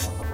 you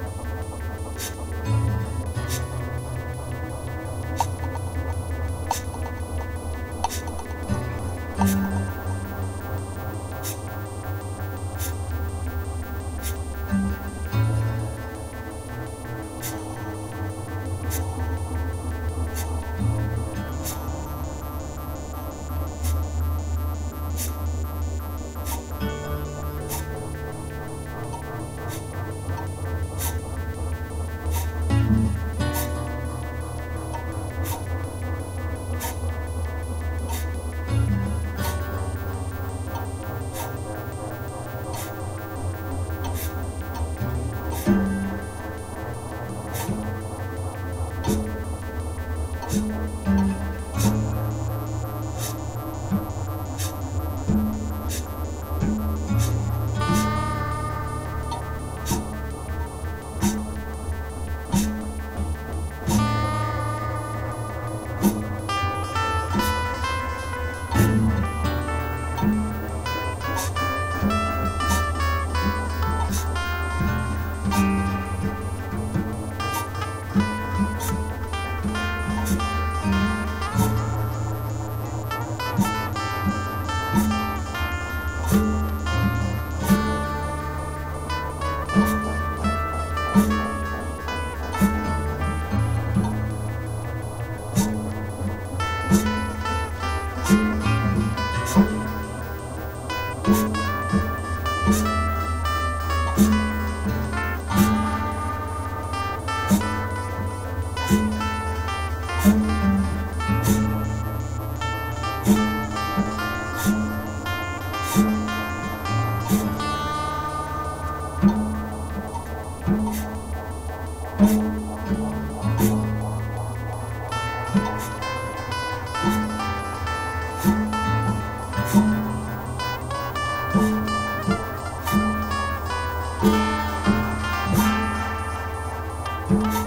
Bye.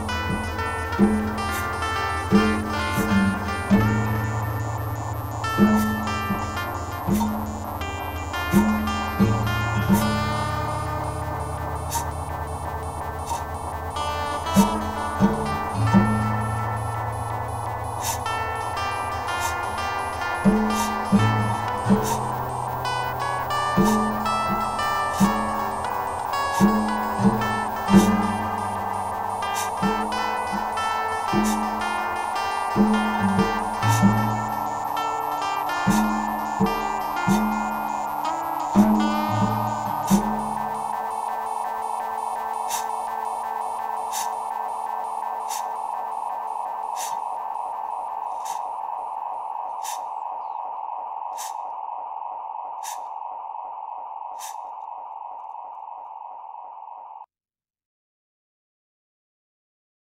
Jesus.